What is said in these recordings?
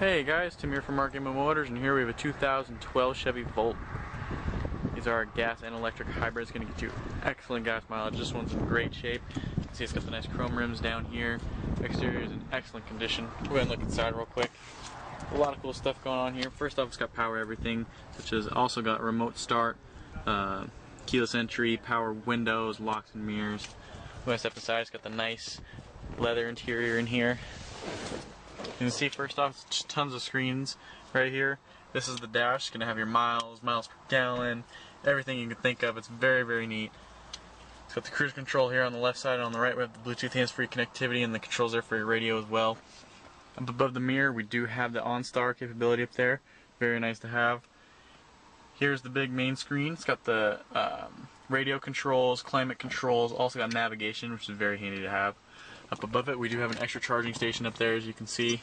Hey guys, Tim here from Art Gamblin Motors, and here we have a 2012 Chevy Volt. These are gas and electric hybrids, going to get you excellent gas mileage. This one's in great shape. You can see it's got the nice chrome rims down here. Exterior is in excellent condition. We'll go ahead and look inside real quick. A lot of cool stuff going on here. First off, it's got power everything, such as also got remote start, uh, keyless entry, power windows, locks and mirrors. When I step inside, it's got the nice leather interior in here. You can see first off, tons of screens right here. This is the dash. Gonna have your miles, miles per gallon, everything you can think of. It's very, very neat. It's got the cruise control here on the left side and on the right we have the Bluetooth hands-free connectivity and the controls there for your radio as well. Up above the mirror we do have the OnStar capability up there. Very nice to have. Here's the big main screen. It's got the um, radio controls, climate controls, also got navigation, which is very handy to have. Up above it, we do have an extra charging station up there, as you can see.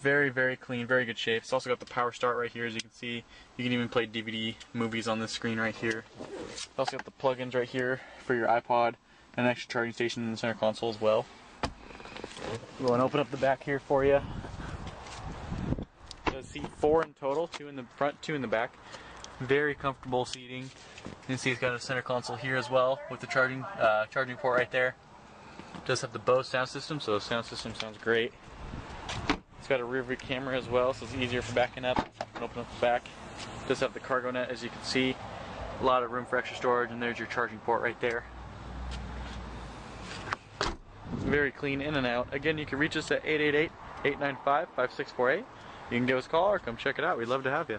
Very, very clean, very good shape. It's also got the power start right here, as you can see. You can even play DVD movies on this screen right here. It's also got the plugins right here for your iPod, and an extra charging station in the center console as well. And open up the back here for you. Does seat four in total, two in the front, two in the back. Very comfortable seating. You can see it's got a center console here as well with the charging uh, charging port right there does have the Bose sound system, so the sound system sounds great. It's got a rear view camera as well, so it's easier for backing up. and open up the back. It does have the cargo net, as you can see. A lot of room for extra storage, and there's your charging port right there. Very clean in and out. Again, you can reach us at 888-895-5648. You can give us a call or come check it out. We'd love to have you.